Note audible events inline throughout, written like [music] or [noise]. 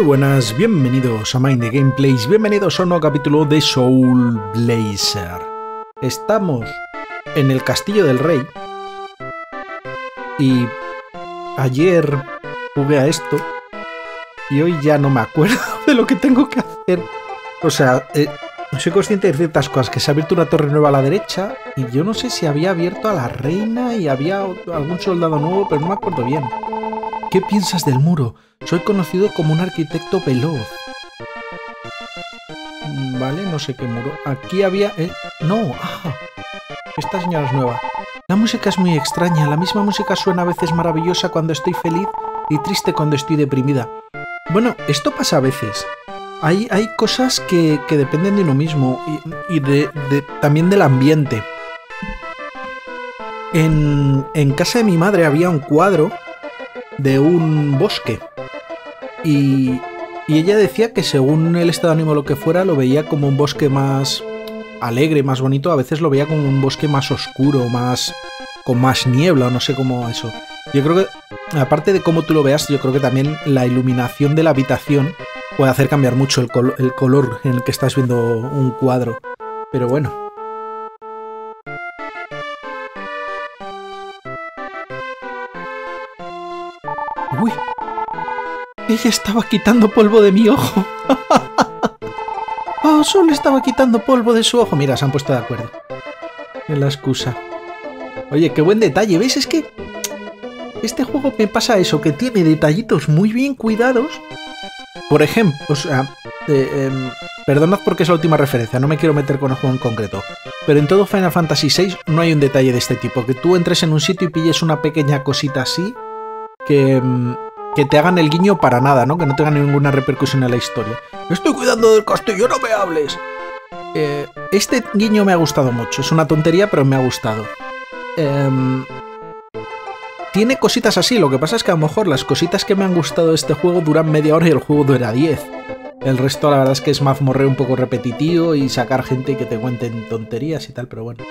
Muy buenas, bienvenidos a Mind the Gameplays, bienvenidos a un nuevo capítulo de Soul Blazer. Estamos en el Castillo del Rey y ayer jugué a esto y hoy ya no me acuerdo [laughs] de lo que tengo que hacer. O sea, eh, soy consciente de ciertas cosas, que se ha abierto una torre nueva a la derecha y yo no sé si había abierto a la reina y había algún soldado nuevo, pero no me acuerdo bien. ¿Qué piensas del muro? Soy conocido como un arquitecto veloz. Vale, no sé qué muro. Aquí había... eh, No, ah, esta señora es nueva. La música es muy extraña. La misma música suena a veces maravillosa cuando estoy feliz y triste cuando estoy deprimida. Bueno, esto pasa a veces. Hay, hay cosas que, que dependen de uno mismo y, y de- también del ambiente. En, en casa de mi madre había un cuadro de un bosque. Y, y ella decía que según el estado de ánimo lo que fuera, lo veía como un bosque más alegre, más bonito. A veces lo veía como un bosque más oscuro, más con más niebla, o no sé cómo eso. Yo creo que, aparte de cómo tú lo veas, yo creo que también la iluminación de la habitación puede hacer cambiar mucho el, el color en el que estás viendo un cuadro. Pero bueno. Ella estaba quitando polvo de mi ojo. [laughs] oh, solo estaba quitando polvo de su ojo. Mira, se han puesto de acuerdo. En la excusa. Oye, qué buen detalle. ¿Ves? Es que este juego me pasa eso, que tiene detallitos muy bien cuidados. Por ejemplo, o sea, eh, em, perdonad porque es la última referencia, no me quiero meter con el juego en concreto. Pero en todo Final Fantasy VI no hay un detalle de este tipo. Que tú entres en un sitio y pilles una pequeña cosita así que, em, que te hagan el guiño para nada, ¿no? Que no tengan ninguna repercusión en la historia. Estoy cuidando del castillo, no me hables. Eh, este guiño me ha gustado mucho. Es una tontería, pero me ha gustado. Em, tiene cositas así. Lo que pasa es que a lo mejor las cositas que me han gustado de este juego duran media hora y el juego dura 10. El resto, la verdad es que es mazmorreo un poco repetitivo y sacar gente que te cuenten tonterías y tal, pero bueno.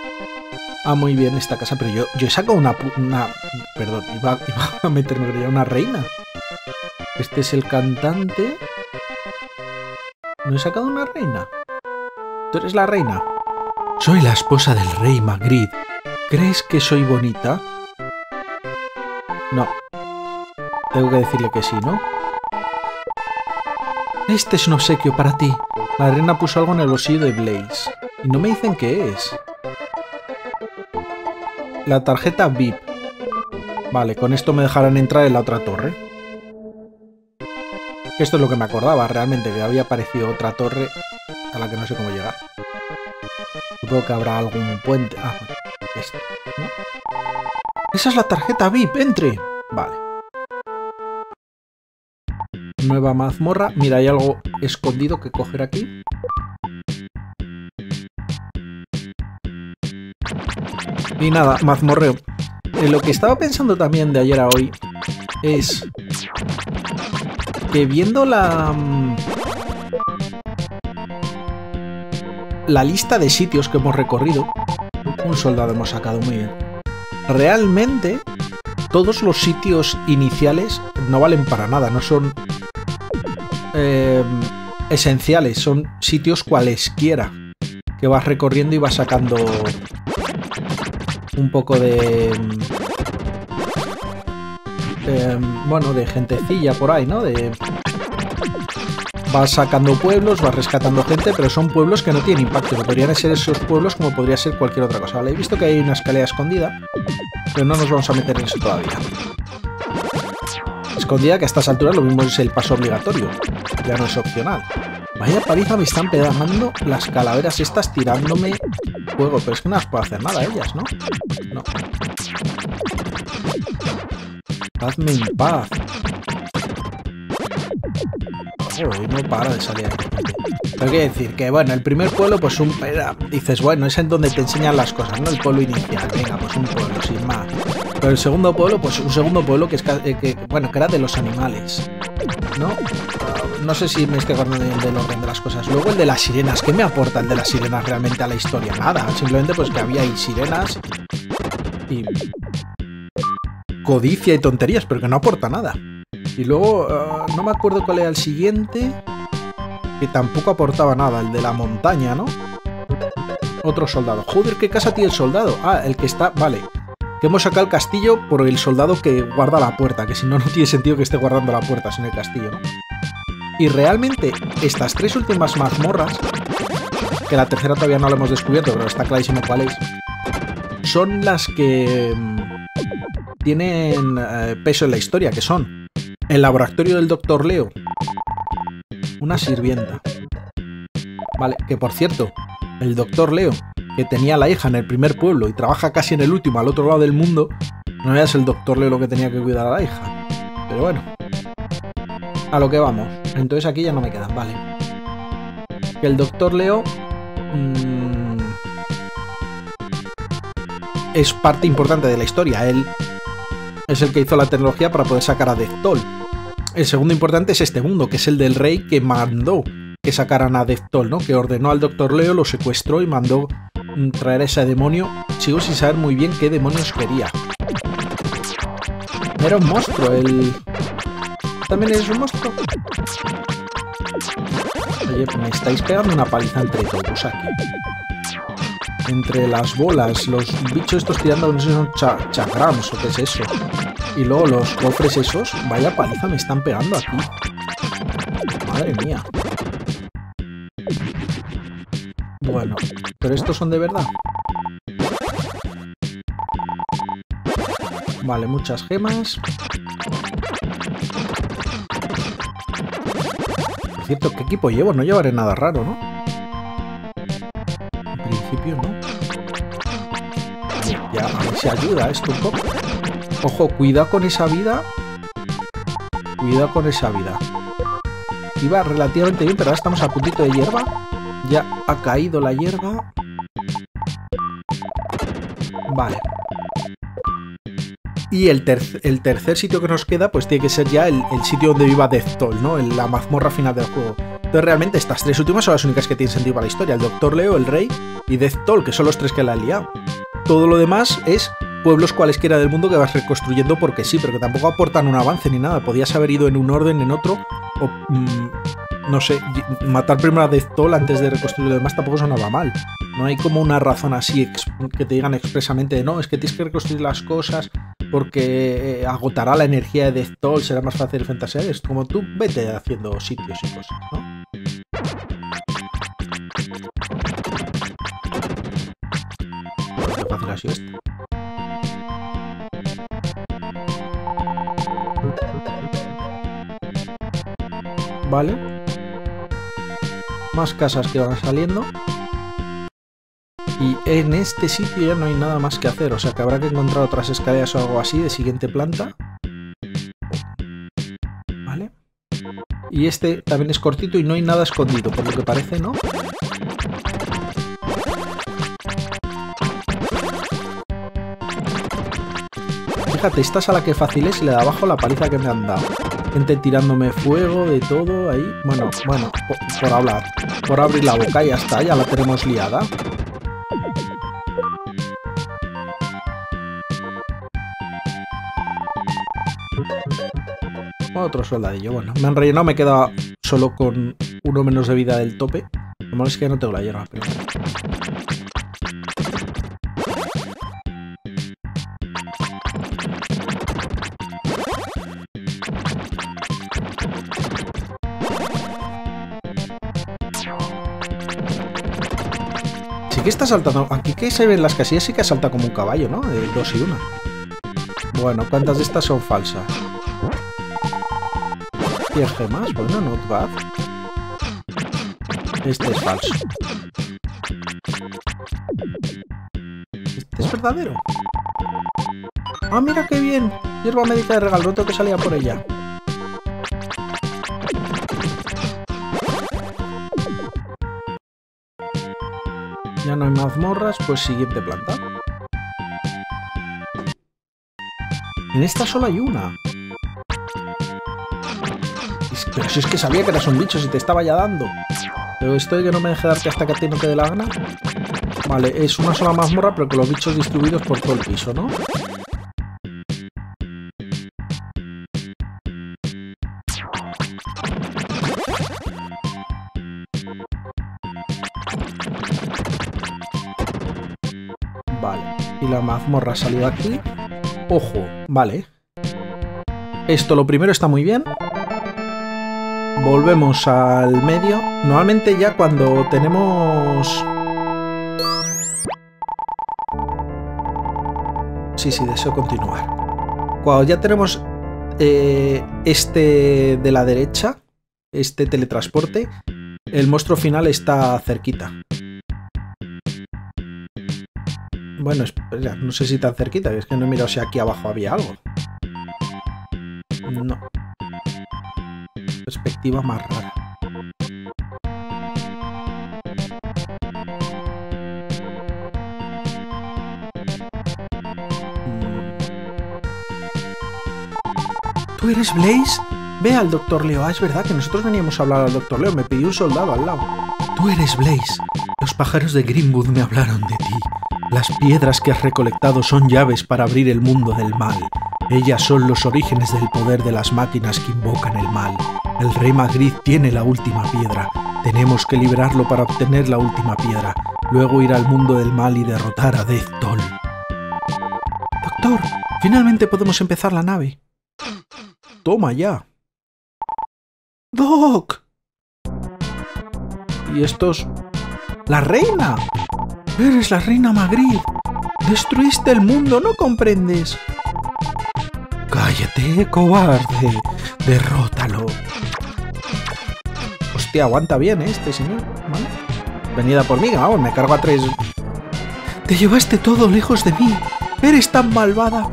Ah, muy bien esta casa, pero yo, yo he sacado una, una... Perdón, iba, [laughs] a meterme creía una reina. Este es el cantante. ¿No he sacado una reina? ¿Tú eres la reina? Soy la esposa del rey Magritte. ¿Crees que soy bonita? No. Tengo que decirle que sí, ¿no? Este es un obsequio para ti. La reina puso algo en el bolsillo de Blaze. Y no me dicen qué es. La tarjeta VIP. Vale, con esto me dejarán entrar en la otra torre. Esto es lo que me acordaba realmente, que había aparecido otra torre a la que no sé cómo llegar. Supongo que habrá algún puente. Ah, esto, ¿no? Esa es la tarjeta VIP, entre. Vale. Nueva mazmorra. Mira, hay algo escondido que coger aquí. Y nada, mazmorreo. Eh, lo que estaba pensando también de ayer a hoy es que viendo la mm, la lista de sitios que hemos recorrido, un soldado hemos sacado muy bien. Realmente todos los sitios iniciales no valen para nada, no son eh, esenciales, son sitios cualesquiera que vas recorriendo y vas sacando un poco de em, bueno de gentecilla por ahí no de vas sacando pueblos vas rescatando gente pero son pueblos que no tienen impacto podrían ser esos pueblos como podría ser cualquier otra cosa vale he visto que hay una escalera escondida pero no nos vamos a meter en eso todavía escondida que a estas alturas lo mismo es el paso obligatorio ya no es opcional vaya paliza me están pegando las calaveras estas tirándome fuego pero es que no las puedo hacer nada ellas ¿no? No. Hazme paz. Joder, no para de salir. Tengo que decir que, bueno, el primer pueblo, pues un. dices, bueno, es en donde te enseñan las cosas, ¿no? El pueblo inicial, venga, pues un pueblo, sin más. Pero el segundo pueblo, pues un segundo pueblo que es. eh, que, bueno, que era de los animales, ¿no? Ah, No sé si me estoy acordando bien del orden de las cosas. Luego el de las sirenas. ¿Qué me aporta el de las sirenas realmente a la historia? Nada. Simplemente pues que había ahí sirenas y codicia y tonterías, pero que no aporta nada. Y luego, ah, no me acuerdo cuál era el siguiente, que tampoco aportaba nada, el de la montaña, ¿no? Otro soldado. Joder, ¿qué casa tiene el soldado? Ah, el que está... Vale. Que hemos sacado el castillo por el soldado que guarda la puerta, que si no, no tiene sentido que esté guardando la puerta sin el castillo, ¿no? Y realmente, estas tres últimas mazmorras, que la tercera todavía no la hemos descubierto, pero está clarísimo cuál es, son las que mm, tienen eh, peso en la historia, que son el laboratorio del Doctor Leo, una sirvienta. Vale, que por cierto, el Doctor Leo, que tenía la hija en el primer pueblo y trabaja casi en el último, al otro lado del mundo, no es el Doctor Leo lo que tenía que cuidar a la hija. Pero bueno, a lo que vamos. Entonces aquí ya no me quedan, vale. Que el Doctor Leo... Mmm, es parte importante de la historia. Él es el que hizo la tecnología para poder sacar a Deathtoll. El segundo importante es este mundo, que es el del rey que mandó que sacaran a Deathtoll, ¿no? Que ordenó al Doctor Leo, lo secuestró y mandó mm, traer a ese demonio. Sigo sin saber muy bien qué demonios quería. Era un monstruo, el... ¿También es un monstruo? Oye, me estáis pegando una paliza entre todos aquí entre las bolas, los bichos estos tirando, no sé si son chagrams o qué es eso. Y luego los cofres esos, vaya paliza me están pegando aquí. Madre mía. Bueno, pero estos son de verdad. Vale, muchas gemas. Por cierto, ¿qué equipo llevo? No llevaré nada raro, ¿no? Ayuda esto un poco. Ojo, cuidado con esa vida. Cuidado con esa vida. Iba relativamente bien, pero ahora estamos a puntito de hierba. Ya ha caído la hierba. Vale. Y el, el, tercer sitio que nos queda, pues tiene que ser ya el, sitio donde viva Deathtoll, ¿no? En la mazmorra final del juego. Entonces realmente estas tres últimas son las únicas que tienen sentido para la historia. El Doctor Leo, el Rey y Deathtoll, que son los tres que la han liado. Todo lo demás es pueblos cualesquiera del mundo que vas reconstruyendo porque sí, pero que tampoco aportan un avance ni nada. Podías haber ido en un orden, en otro, o mm, no sé, matar primero a Deathtoll antes de reconstruir lo demás tampoco sonaba mal. No hay como una razón así que te digan expresamente, no, es que tienes que reconstruir las cosas porque eh, agotará la energía de Deathtoll, será más fácil fantasear. Es como tú vete haciendo sitios y cosas, ¿no? Vale. Más casas que van saliendo. Y en este sitio ya no hay nada más que hacer, o sea que habrá que encontrar otras escaleras o algo así de siguiente planta. Vale. Y este también es cortito y no hay nada escondido, por lo que parece, ¿no? Fíjate, esta sala que fácil es y le da abajo la paliza que me han dado. Gente tirándome fuego, de todo ahí. Bueno, bueno, por, hablar. Por abrir la boca y ya está, ya la tenemos liada. Otro soldadillo. Bueno, me han rellenado, me he quedado solo con uno menos de vida del tope. Lo malo es que no tengo la hierba, pero... Sí está saltando. Aquí que se ven las casillas sí que salta como un caballo, ¿no? De dos y una. Bueno, ¿cuántas de estas son falsas? 10 gemas, bueno, not bad. Este es falso. Este es verdadero. Ah, mira qué bien. Hierba médica de regalo, tengo que salía por ella. Ya no hay mazmorras, pues siguiente planta. En esta solo hay una. Pero si es que sabía que eras un bicho, si te estaba ya dando. Pero esto de que no me deje darte hasta que a ti no te dé la gana. Vale, es una sola mazmorra, pero con los bichos distribuidos por todo el piso, ¿no? Mazmorra ha salido aquí. Ojo, vale. Esto lo primero está muy bien. Volvemos al medio. Normalmente ya cuando tenemos... Sí, sí, deseo continuar. Cuando ya tenemos eh, este de la derecha, este teletransporte, el monstruo final está cerquita. Bueno, espera, no sé si tan cerquita, es que no he mirado si aquí abajo había algo. No. Perspectiva más rara. ¿Tú eres Blaze? Ve al doctor Leo. Ah, es verdad que nosotros veníamos a hablar al doctor Leo. Me pidió un soldado al lado. Tú eres Blaze. Los pájaros de Greenwood me hablaron de ti. Las piedras que has recolectado son llaves para abrir el mundo del mal. Ellas son los orígenes del poder de las máquinas que invocan el mal. El rey Magritte tiene la última piedra. Tenemos que liberarlo para obtener la última piedra. Luego ir al mundo del mal y derrotar a Death Toll. Doctor, finalmente podemos empezar la nave. Toma ya. Doc. ¿Y estos? ¡La reina! Eres la reina Magritte. Destruiste el mundo, ¿no comprendes? Cállate, cobarde. Derrótalo. Hostia, aguanta bien ¿eh? este señor. Venida por mí, vamos, me cargo a tres. Te llevaste todo lejos de mí. Eres tan malvada.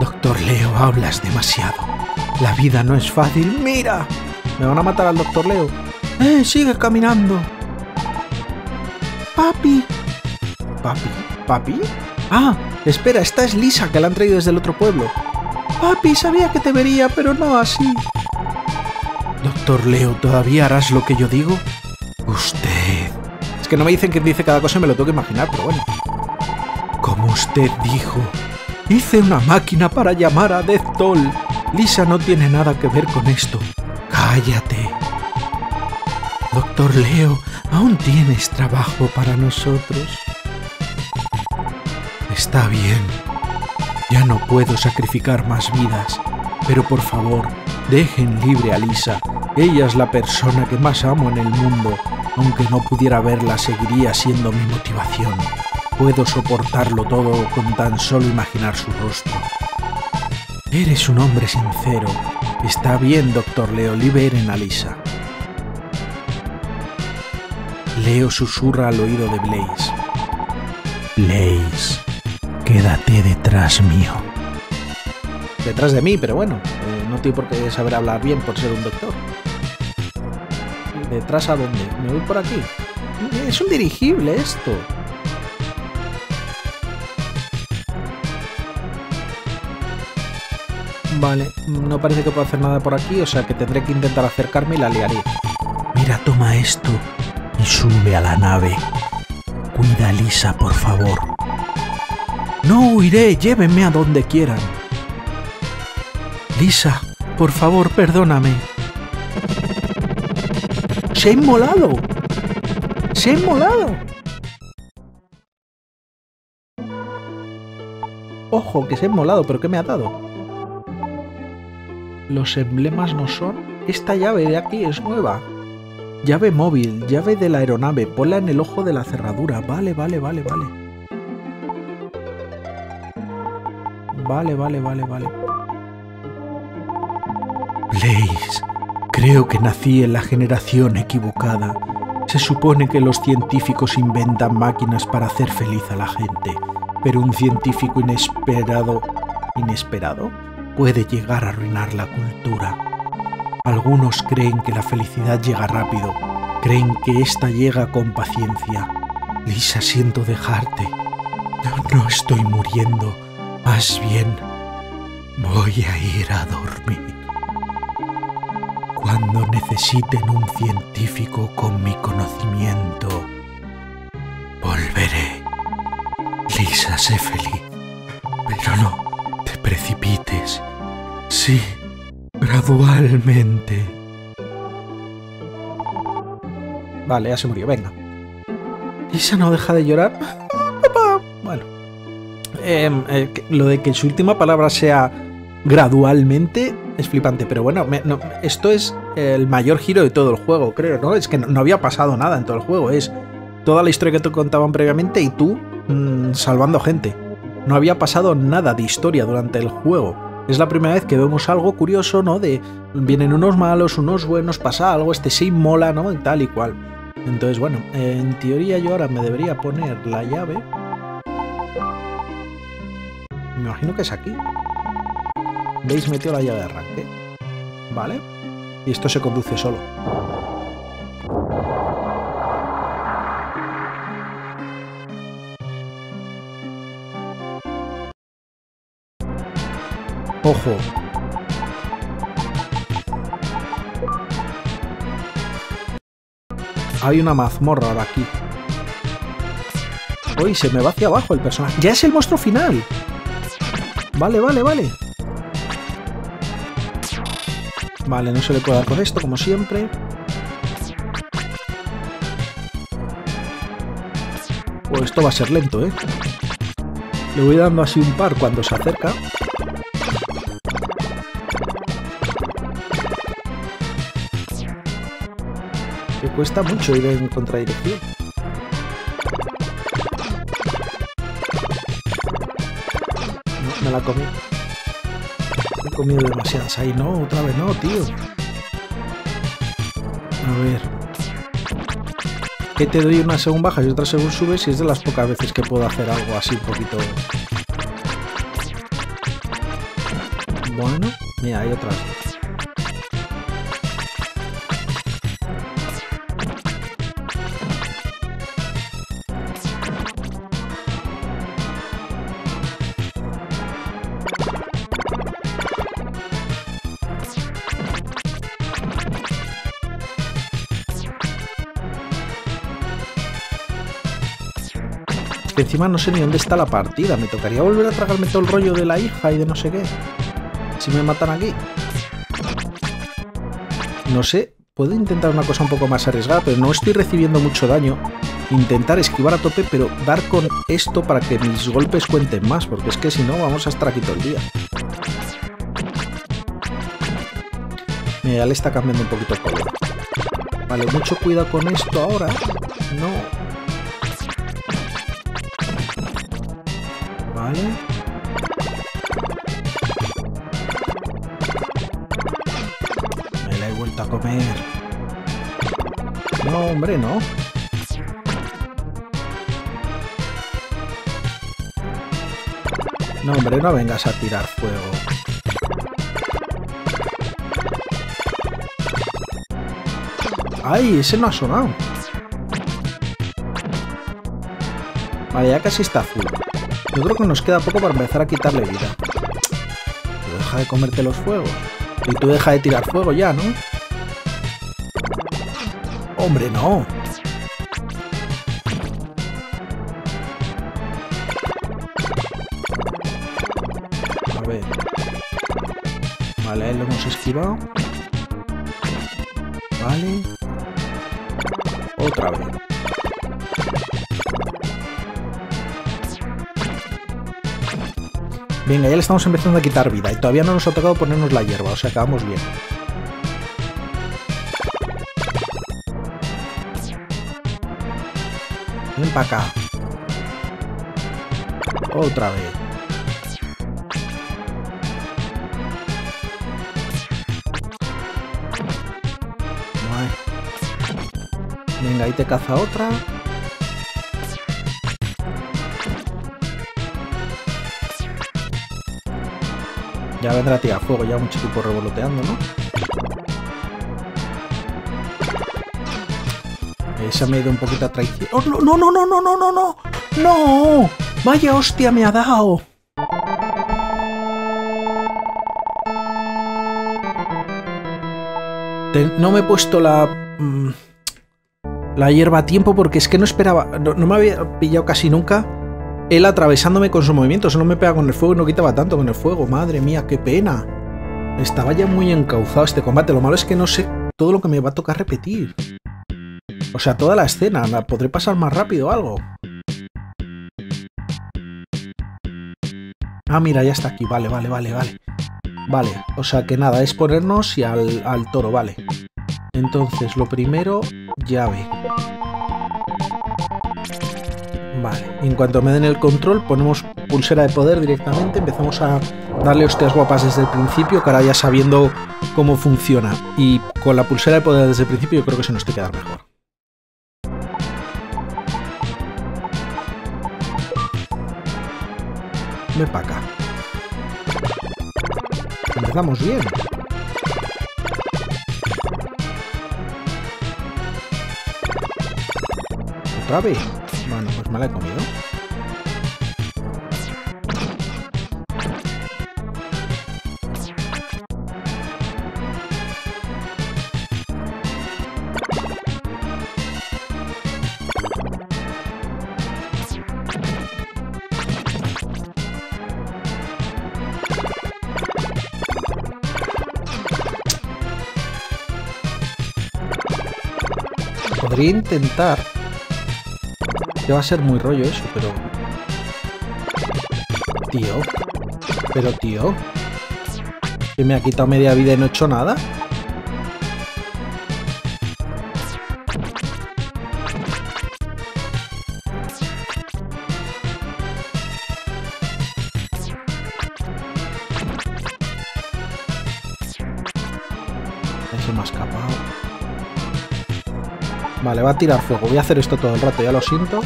Doctor Leo, hablas demasiado. La vida no es fácil. ¡Mira! Me van a matar al doctor Leo. ¡Eh! Sigue caminando. Papi. Papi. ¿Papi? Ah, espera, esta es Lisa que la han traído desde el otro pueblo. Papi, sabía que te vería, pero no así. Doctor Leo, ¿todavía harás lo que yo digo? Usted. Es que no me dicen que dice cada cosa me lo tengo que imaginar, pero bueno. Como usted dijo, hice una máquina para llamar a Death Toll. Lisa no tiene nada que ver con esto. Cállate. Doctor Leo, aún tienes trabajo para nosotros. Está bien. Ya no puedo sacrificar más vidas, pero por favor, dejen libre a Lisa. Ella es la persona que más amo en el mundo. Aunque no pudiera verla, seguiría siendo mi motivación. Puedo soportarlo todo con tan solo imaginar su rostro. Eres un hombre sincero. Está bien, doctor Leo, liberen a Lisa. Leo susurra al oído de Blaze. Blaze, quédate detrás mío. Detrás de mí, pero bueno, eh, no tiene por qué saber hablar bien por ser un doctor. ¿Detrás a dónde? ¿Me voy por aquí? Es un dirigible esto. Vale, no parece que pueda hacer nada por aquí, o sea que tendré que intentar acercarme y la liaré. Mira, toma esto y sube a la nave. Cuida a Lisa, por favor. No huiré, llévenme a donde quieran. Lisa, por favor, perdóname. ¡Se ha inmolado! ¡Se ha inmolado! Ojo, que se ha inmolado, pero ¿qué me ha dado? Los emblemas no son. Esta llave de aquí es nueva. Llave móvil, llave de la aeronave, ponla en el ojo de la cerradura. Vale, vale, vale, vale. Vale, vale, vale, vale. Blaze, creo que nací en la generación equivocada. Se supone que los científicos inventan máquinas para hacer feliz a la gente, pero un científico inesperado... ¿Inesperado? puede llegar a arruinar la cultura. Algunos creen que la felicidad llega rápido, creen que ésta llega con paciencia. Lisa, siento dejarte. No, no estoy muriendo, más bien voy a ir a dormir. Cuando necesiten un científico con mi conocimiento, volveré. Lisa, sé feliz, pero no te precipites. Sí, pero ¿a gradualmente. Vale, ya se murió, venga. Esa no deja de llorar. Em, eh, lo de que su última palabra sea gradualmente es flipante. Pero bueno, esto es el mayor giro de todo el juego, creo, ¿no? Es que no, había pasado nada en todo el juego. Es toda la historia que te contaban previamente y tú mm, salvando gente. No había pasado nada de historia durante el juego. Es la primera vez que vemos algo curioso, ¿no? De vienen unos malos, unos buenos, pasa algo, este sí mola, ¿no? Y tal y cual. Entonces, bueno, en teoría yo ahora me debería poner la llave. Me imagino que es aquí. ¿Veis? Metió la llave de arranque. ¿Vale? Y esto se conduce solo. Ojo. Hay una mazmorra ahora aquí. Uy, se me va hacia abajo el personaje. ¡Ya es el monstruo final! Vale, vale, vale. Vale, no se le puede dar con esto, como siempre. Pues esto va a ser lento, ¿eh? Le voy dando así un par cuando se acerca. Que cuesta mucho ir en contradirección. Comí comido demasiadas ahí. No, otra vez no, tío. A ver. Que te doy una según bajas y otra según subes y es de las pocas veces que puedo hacer algo así un poquito... Bueno, mira, hay otras. Encima no sé ni dónde está la partida. Me tocaría volver a tragarme todo el rollo de la hija y de no sé qué. Si me matan aquí. No sé, puedo intentar una cosa un poco más arriesgada, pero no estoy recibiendo mucho daño. Intentar esquivar a tope, pero dar con esto para que mis golpes cuenten más, porque es que si no vamos a estar aquí todo el día. Mira, le está cambiando un poquito el color. Vale, mucho cuidado con esto ahora. No, Me la he vuelto a comer. No, hombre, no. No, hombre, no vengas a tirar fuego. ¡Ay! Ese no ha sonado. Vale, casi está full. Yo creo que nos queda poco para empezar a quitarle vida. Pero deja de comerte los fuegos. Y tú deja de tirar fuego ya, ¿no? ¡Hombre, no! A ver. Vale, lo hemos esquivado. Vale. Otra vez. Venga, ya le estamos empezando a quitar vida y todavía no nos ha tocado ponernos la hierba, o sea que vamos bien. Ven para acá. Otra vez. Venga, ahí te caza otra. Ya vendrá tía fuego, ya un chico revoloteando, ¿no? Esa me ha ido un poquito a traición. ¡Oh, no, no, no, no, no, no, no! ¡No! ¡Vaya hostia me ha dado! no me he puesto la... Mm, la hierba a tiempo porque es que no esperaba... no me había pillado casi nunca él atravesándome con su movimiento. Solo me pega con el fuego y no quitaba tanto con el fuego. Madre mía, qué pena. Estaba ya muy encauzado este combate. Lo malo es que no sé todo lo que me va a tocar repetir. O sea, toda la escena. ¿La podré pasar más rápido o algo? Ah, mira, ya está aquí. Vale, vale, vale, vale. Vale, o sea que nada, es ponernos y al, al toro, vale. Entonces, lo primero, llave. Vale, en cuanto me den el control, ponemos pulsera de poder directamente, empezamos a darle hostias guapas desde el principio, ahora ya sabiendo cómo funciona. Y con la pulsera de poder desde el principio yo creo que se nos te queda mejor. Ve para acá. Empezamos bien. ¿Otra vez? Bueno, pues me la he comido. Podría intentar que va a ser muy rollo eso, pero... Tío. Pero tío. Que me ha quitado media vida y no he hecho nada. Se me ha escapado. Vale, va a tirar fuego. Voy a hacer esto todo el rato, ya lo siento.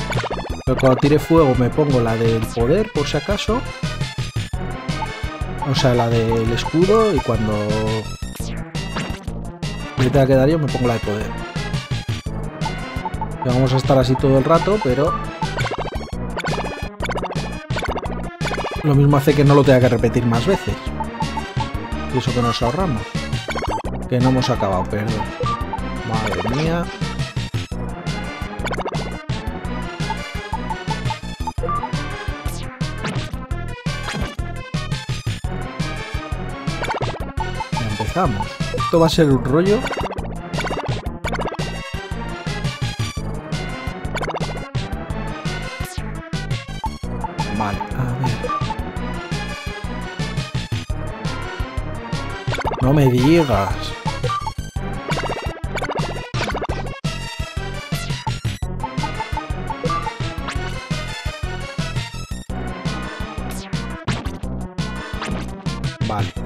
Pero cuando tire fuego me pongo la del poder, por si acaso. O sea, la del escudo. Y cuando me tenga que dar yo, me pongo la de poder. Vamos a estar así todo el rato, pero... Lo mismo hace que no lo tenga que repetir más veces. Y eso que nos ahorramos. Que no hemos acabado, perdón. Madre mía. Empezamos. Esto va a ser un rollo. Vale, a ver. No me digas. Vale.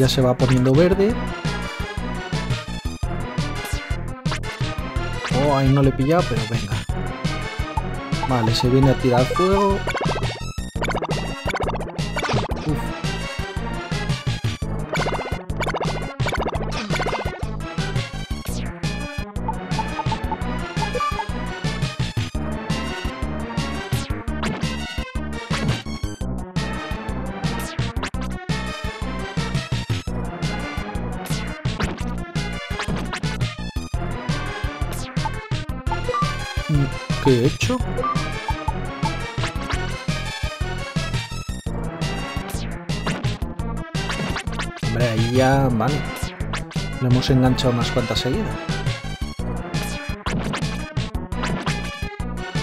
Ya se va poniendo verde. Oh, ahí no le he pillado, pero venga. Vale, se viene a tirar fuego. Hemos enganchado unas cuantas seguidas.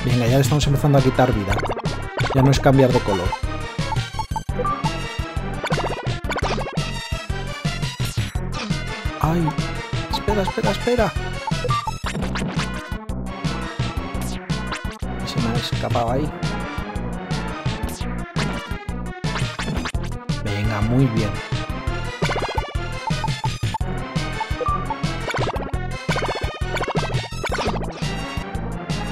Venga, ya le estamos empezando a quitar vida. Ya no es cambiar de color. ¡Ay! Espera, espera, espera. Se me ha escapado ahí. Venga, muy bien.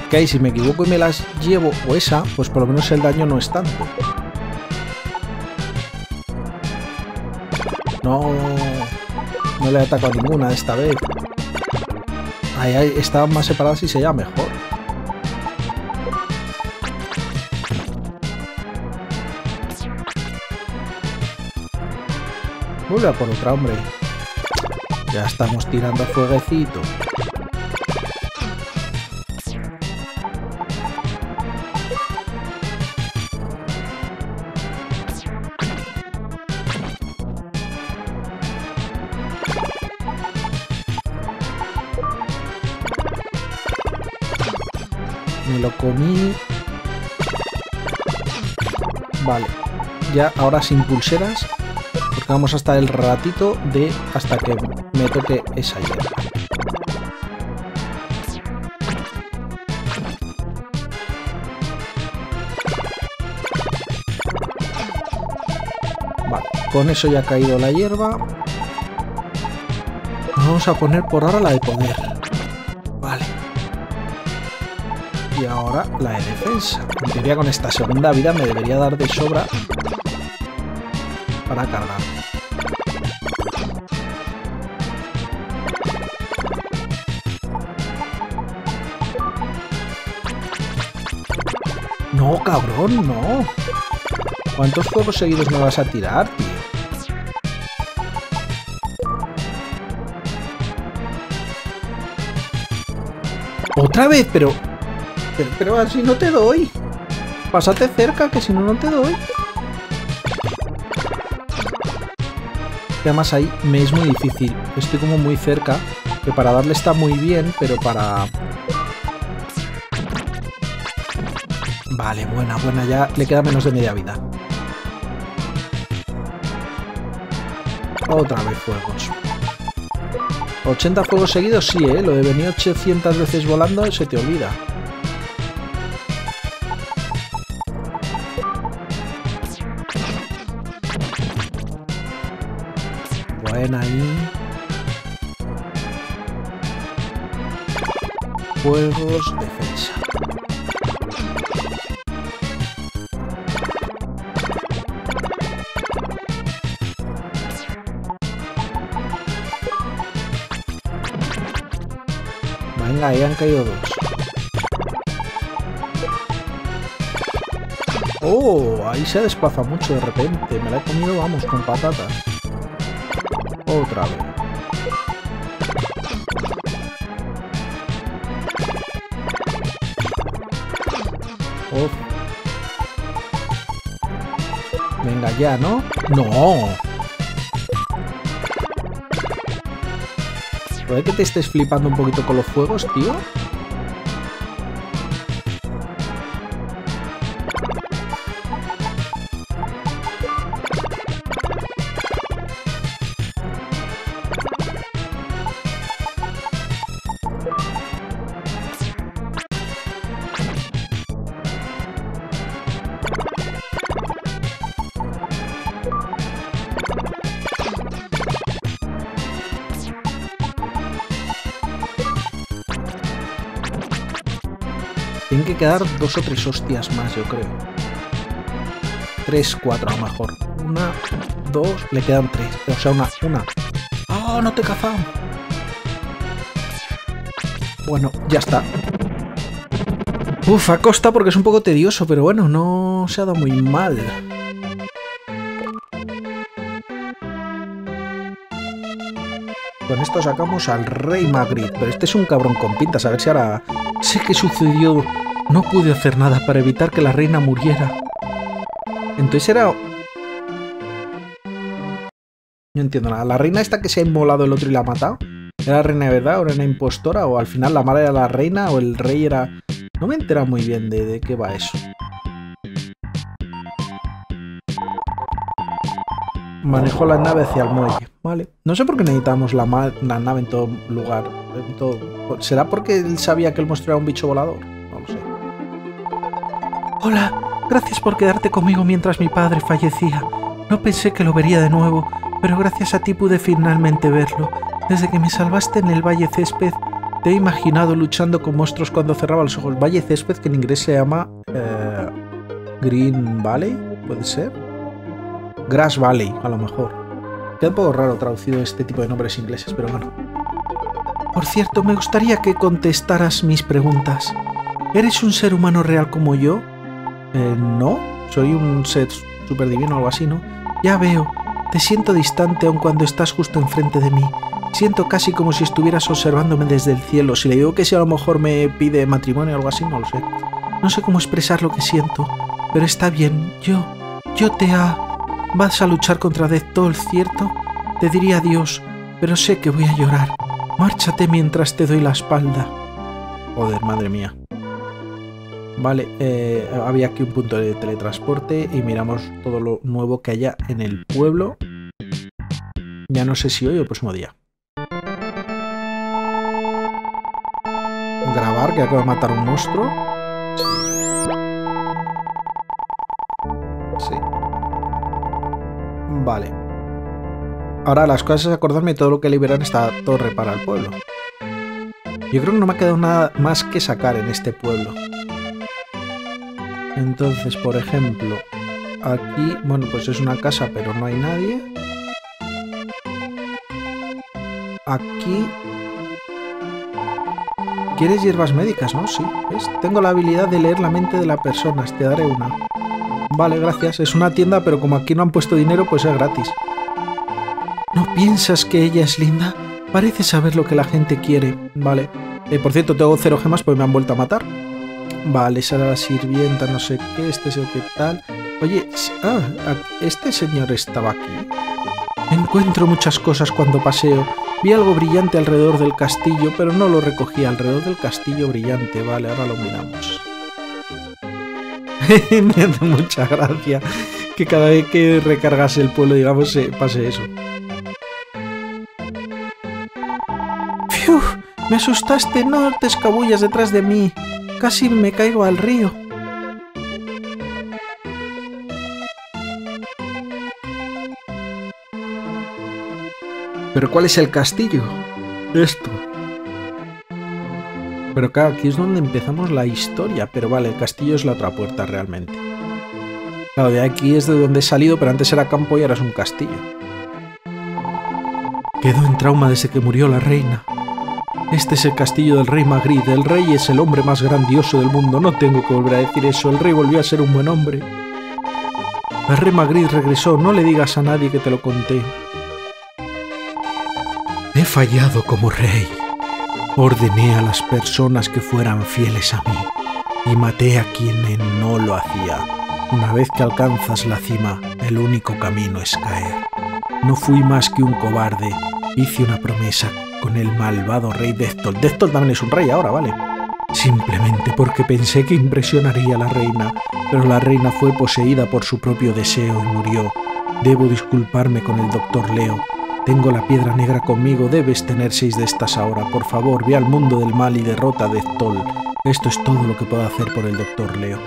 Ok, si me equivoco y me las llevo, o esa, pues por lo menos el daño no es tanto. No, no le he atacado a ninguna esta vez. Ahí, ahí estaban más separadas y se llama mejor. Vuelve por otra, hombre. Ya estamos tirando a fueguecito. Me lo comí. Vale. Ya ahora sin pulseras. Vamos a estar el ratito de hasta que me toque esa hierba. Vale, con eso ya ha caído la hierba. Vamos a poner por ahora la de poder. Y ahora la de defensa. En teoría con esta segunda vida me debería dar de sobra para cargar. No, cabrón, no. ¿Cuántos fuegos seguidos me vas a tirar, tío? Otra vez, pero... Pero, pero así no te doy. Pásate cerca, que si no, no te doy. Y además ahí me es muy difícil. Estoy como muy cerca. Que para darle está muy bien, pero para... Vale, buena, buena. Ya le queda menos de media vida. Otra vez fuegos. 80 fuegos seguidos, sí, ¿eh? Lo de venir 800 veces volando se te olvida. Fuegos, defensa. Venga, ahí han caído dos. Oh, ahí se desplaza mucho de repente. Me la he comido, vamos, con patatas. Otra vez. Ya, ¿no? ¡No! ¿Puede que te estés flipando un poquito con los fuegos, tío? Tienen que quedar dos o tres hostias más, yo creo. Tres, cuatro a lo mejor. Una, dos, le quedan tres. O sea, una, una. ¡Oh, no te he cazado! Bueno, ya está. Uf, a costa porque es un poco tedioso, pero bueno, no se ha dado muy mal. Con esto sacamos al Rey Magritte, pero este es un cabrón con pintas, a ver si ahora... Sé que sucedió, no pude hacer nada para evitar que la reina muriera. Entonces era... No entiendo nada. ¿La reina esta que se ha inmolado el otro y la ha matado? ¿Era reina de verdad o era una impostora? ¿O al final la madre era la reina o el rey era...? No me he enterado muy bien de, de qué va eso. Manejó la nave hacia el muelle. Vale. No sé por qué necesitamos la, la nave en todo lugar. En todo... ¿Será porque él sabía que el monstruo era un bicho volador? Hola. Gracias por quedarte conmigo mientras mi padre fallecía. No pensé que lo vería de nuevo, pero gracias a ti pude finalmente verlo. Desde que me salvaste en el Valle Césped, te he imaginado luchando con monstruos cuando cerraba los ojos. Valle Césped, que en inglés se llama... Eh, Green Valley, ¿puede ser? Grass Valley, a lo mejor. Queda un poco raro traducido este tipo de nombres ingleses, pero bueno. Por cierto, me gustaría que contestaras mis preguntas. ¿Eres un ser humano real como yo? Eh, no. Soy un ser super divino o algo así, ¿no? Ya veo. Te siento distante aun cuando estás justo enfrente de mí. Siento casi como si estuvieras observándome desde el cielo. Si le digo que si a lo mejor me pide matrimonio o algo así, no lo sé. No sé cómo expresar lo que siento, pero está bien. Yo, yo te ha... ¿Vas a luchar contra Death Toll, cierto? Te diría adiós, pero sé que voy a llorar. Márchate mientras te doy la espalda. Joder, madre mía. Vale, eh, había aquí un punto de teletransporte y miramos todo lo nuevo que haya en el pueblo. Ya no sé si hoy o el próximo día. Grabar, que acabo de matar un monstruo. Sí. Sí. Vale. Ahora las cosas es acordarme de todo lo que liberan esta torre para el pueblo. Yo creo que no me ha quedado nada más que sacar en este pueblo. Entonces, por ejemplo, aquí, bueno, pues es una casa, pero no hay nadie. Aquí... ¿Quieres hierbas médicas, no? Sí, ¿ves? Tengo la habilidad de leer la mente de las personas, te daré una. Vale, gracias. Es una tienda, pero como aquí no han puesto dinero, pues es gratis. ¿No piensas que ella es linda? Parece saber lo que la gente quiere. Vale. Eh, por cierto, tengo cero gemas porque me han vuelto a matar. Vale, esa era la sirvienta, no sé qué, este es el que tal. Oye, ah, este señor estaba aquí. Encuentro muchas cosas cuando paseo. Vi algo brillante alrededor del castillo, pero no lo recogí. Alrededor del castillo brillante. Vale, ahora lo miramos. [laughs] Me hace mucha gracia que cada vez que recargase el pueblo, digamos, se pase eso. Me asustaste, no te escabullas detrás de mí. Casi me caigo al río. ¿Pero cuál es el castillo? Esto. Pero claro, aquí es donde empezamos la historia. Pero vale, el castillo es la otra puerta realmente. Claro, de aquí es de donde he salido, pero antes era campo y ahora es un castillo. Quedó en trauma desde que murió la reina. Este es el castillo del rey Magritte. El rey es el hombre más grandioso del mundo. No tengo que volver a decir eso. El rey volvió a ser un buen hombre. El rey Magritte regresó. No le digas a nadie que te lo conté. He fallado como rey. Ordené a las personas que fueran fieles a mí y maté a quien no lo hacía. Una vez que alcanzas la cima, el único camino es caer. No fui más que un cobarde. Hice una promesa con el malvado rey Deathtoll. Deathtoll también es un rey ahora, ¿vale? Simplemente porque pensé que impresionaría a la reina, pero la reina fue poseída por su propio deseo y murió. Debo disculparme con el doctor Leo. Tengo la piedra negra conmigo, debes tener seis de estas ahora. Por favor, ve al mundo del mal y derrota a Deathtoll. Esto es todo lo que puedo hacer por el doctor Leo.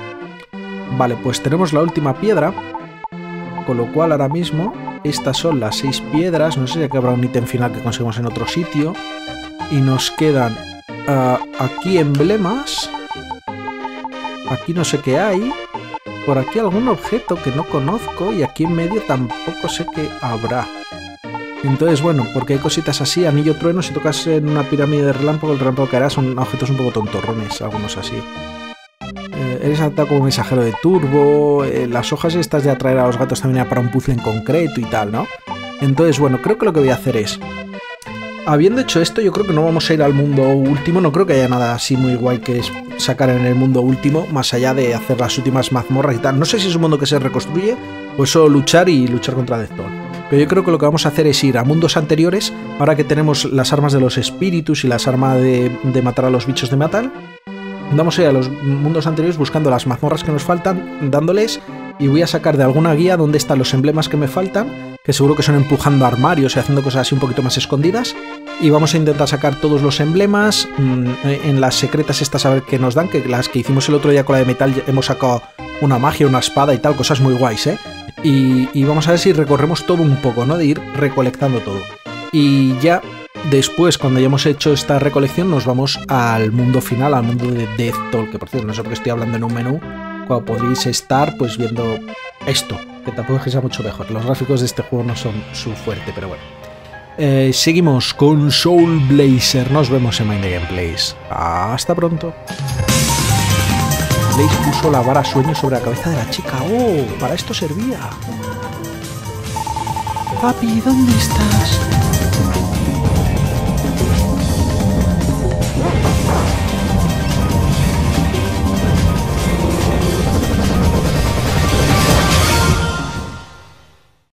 Vale, pues tenemos la última piedra, con lo cual ahora mismo estas son las seis piedras. No sé si habrá un ítem final que conseguimos en otro sitio. Y nos quedan uh, aquí emblemas. Aquí no sé qué hay. Por aquí algún objeto que no conozco. Y aquí en medio tampoco sé qué habrá. Entonces, bueno, porque hay cositas así, anillo trueno, si tocas en una pirámide de relámpago, el relámpago hará son objetos un poco tontorrones, algunos así. Eh, eres atacado como mensajero de turbo, eh, las hojas estas de atraer a los gatos también para un puzzle en concreto y tal, ¿no? Entonces, bueno, creo que lo que voy a hacer es... Habiendo hecho esto, yo creo que no vamos a ir al mundo último, no creo que haya nada así muy guay que es sacar en el mundo último, más allá de hacer las últimas mazmorras y tal. No sé si es un mundo que se reconstruye o es solo luchar y luchar contra Deathtoll. Pero yo creo que lo que vamos a hacer es ir a mundos anteriores, ahora que tenemos las armas de los espíritus y las armas de, matar a los bichos de metal. Vamos a ir a los mundos anteriores buscando las mazmorras que nos faltan, dándoles, y voy a sacar de alguna guía dónde están los emblemas que me faltan, que seguro que son empujando armarios y haciendo cosas así un poquito más escondidas. Y vamos a intentar sacar todos los emblemas. Mm, en las secretas estas a ver qué nos dan, que las que hicimos el otro día con la de metal hemos sacado una magia, una espada y tal, cosas muy guays, ¿eh? Y, vamos a ver si recorremos todo un poco, ¿no? De ir recolectando todo. Y ya después, cuando hayamos hecho esta recolección, nos vamos al mundo final, al mundo de Death Toll, que por cierto, no sé por qué estoy hablando en un menú, cuando podréis estar pues viendo esto, que tampoco es que sea mucho mejor. Los gráficos de este juego no son su fuerte, pero bueno. Eh, seguimos con Soul Blazer. Nos vemos en Mind Gameplays. Hasta pronto puso la vara sueño sobre la cabeza de la chica. ¡Oh! Para esto servía. Papi, ¿dónde estás?